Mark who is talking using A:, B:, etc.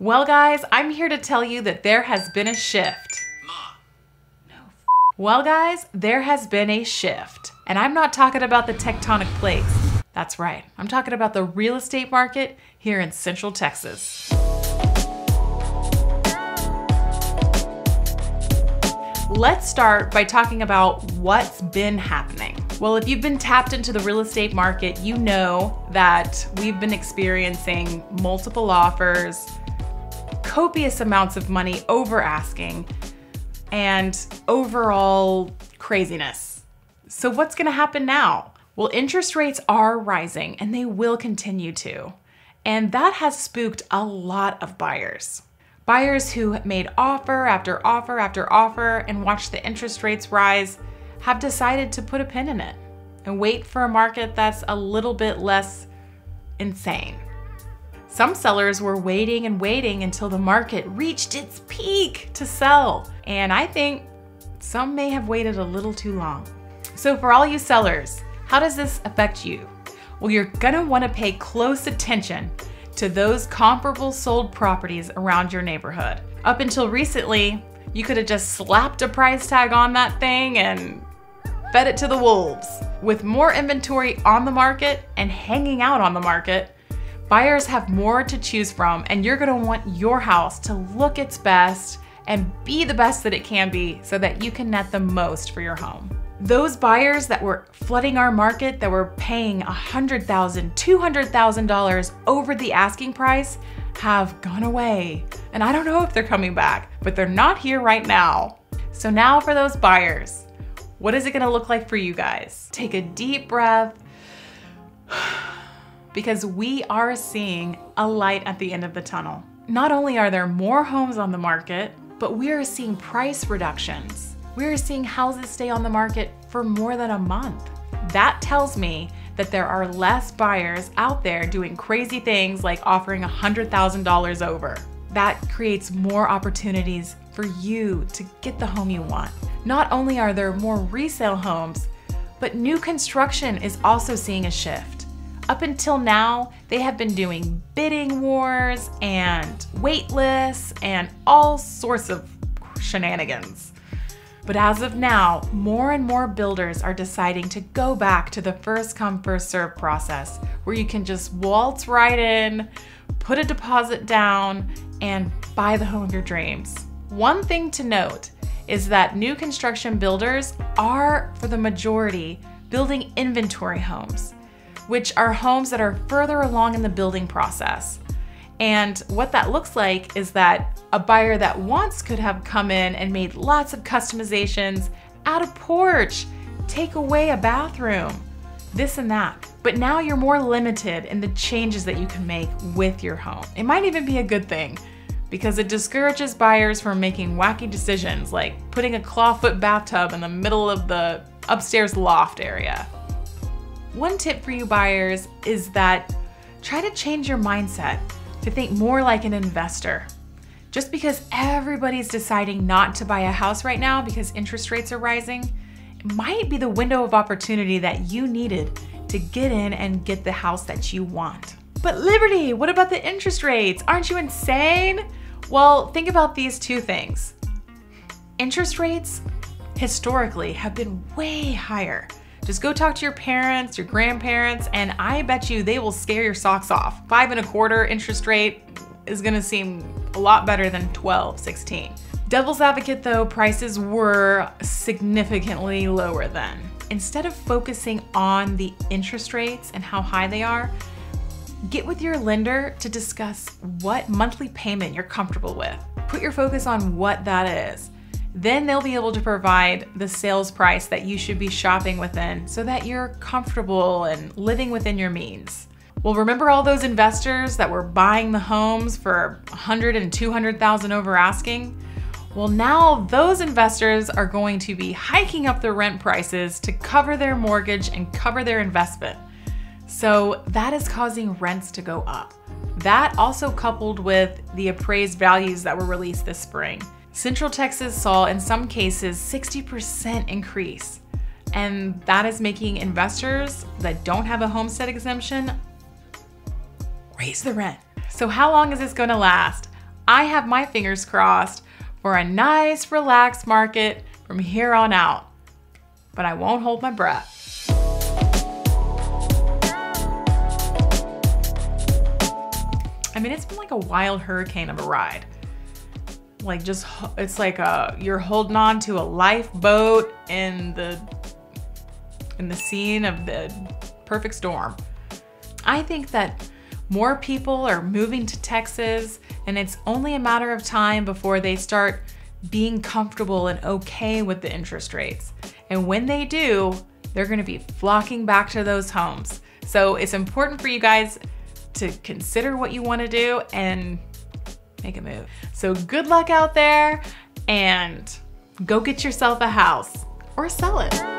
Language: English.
A: Well, guys, I'm here to tell you that there has been a shift. No. Well, guys, there has been a shift. And I'm not talking about the tectonic plates. That's right, I'm talking about the real estate market here in Central Texas. Let's start by talking about what's been happening. Well, if you've been tapped into the real estate market, you know that we've been experiencing multiple offers, copious amounts of money over asking, and overall craziness. So, what's gonna happen now? Well, interest rates are rising and they will continue to. And that has spooked a lot of buyers. Buyers who made offer after offer after offer and watched the interest rates rise have decided to put a pin in it and wait for a market that's a little bit less insane. Some sellers were waiting and waiting until the market reached its peak to sell. And I think some may have waited a little too long. So, for all you sellers, how does this affect you? Well, you're gonna wanna pay close attention to those comparable sold properties around your neighborhood. Up until recently, you could have just slapped a price tag on that thing and fed it to the wolves. With more inventory on the market and hanging out on the market, Buyers have more to choose from, and you're gonna want your house to look its best and be the best that it can be so that you can net the most for your home. Those buyers that were flooding our market that were paying $100,000, $200,000 over the asking price have gone away. And I don't know if they're coming back, but they're not here right now. So now for those buyers, what is it gonna look like for you guys? Take a deep breath because we are seeing a light at the end of the tunnel. Not only are there more homes on the market, but we are seeing price reductions. We are seeing houses stay on the market for more than a month. That tells me that there are less buyers out there doing crazy things like offering $100,000 over. That creates more opportunities for you to get the home you want. Not only are there more resale homes, but new construction is also seeing a shift. Up until now, they have been doing bidding wars and wait lists and all sorts of shenanigans. But as of now, more and more builders are deciding to go back to the first come, first serve process where you can just waltz right in, put a deposit down, and buy the home of your dreams. One thing to note is that new construction builders are, for the majority, building inventory homes which are homes that are further along in the building process. And what that looks like is that a buyer that once could have come in and made lots of customizations, add a porch, take away a bathroom, this and that. But now you're more limited in the changes that you can make with your home. It might even be a good thing because it discourages buyers from making wacky decisions like putting a clawfoot bathtub in the middle of the upstairs loft area. One tip for you buyers is that try to change your mindset to think more like an investor. Just because everybody's deciding not to buy a house right now because interest rates are rising, it might be the window of opportunity that you needed to get in and get the house that you want. But Liberty, what about the interest rates? Aren't you insane? Well, think about these two things. Interest rates historically have been way higher just go talk to your parents, your grandparents, and I bet you they will scare your socks off. Five and a quarter interest rate is gonna seem a lot better than 12, 16. Devil's advocate though, prices were significantly lower then. Instead of focusing on the interest rates and how high they are, get with your lender to discuss what monthly payment you're comfortable with. Put your focus on what that is. Then they'll be able to provide the sales price that you should be shopping within so that you're comfortable and living within your means. Well, remember all those investors that were buying the homes for 100 and 200,000 over asking? Well, now those investors are going to be hiking up the rent prices to cover their mortgage and cover their investment. So that is causing rents to go up. That also coupled with the appraised values that were released this spring. Central Texas saw, in some cases, 60% increase. And that is making investors that don't have a homestead exemption raise the rent. So, how long is this gonna last? I have my fingers crossed for a nice, relaxed market from here on out. But I won't hold my breath. I mean, it's been like a wild hurricane of a ride. Like just, it's like a, you're holding on to a lifeboat in the, in the scene of the perfect storm. I think that more people are moving to Texas and it's only a matter of time before they start being comfortable and okay with the interest rates. And when they do, they're gonna be flocking back to those homes. So it's important for you guys to consider what you wanna do and make a move. So good luck out there and go get yourself a house or sell it.